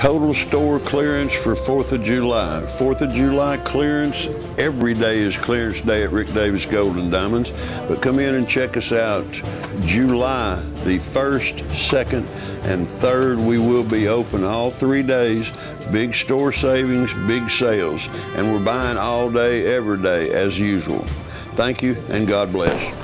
total store clearance for 4th of July. 4th of July clearance, every day is clearance day at Rick Davis Gold and Diamonds. But come in and check us out. July the 1st, 2nd, and 3rd, we will be open all three days. Big store savings, big sales. And we're buying all day, every day, as usual. Thank you, and God bless.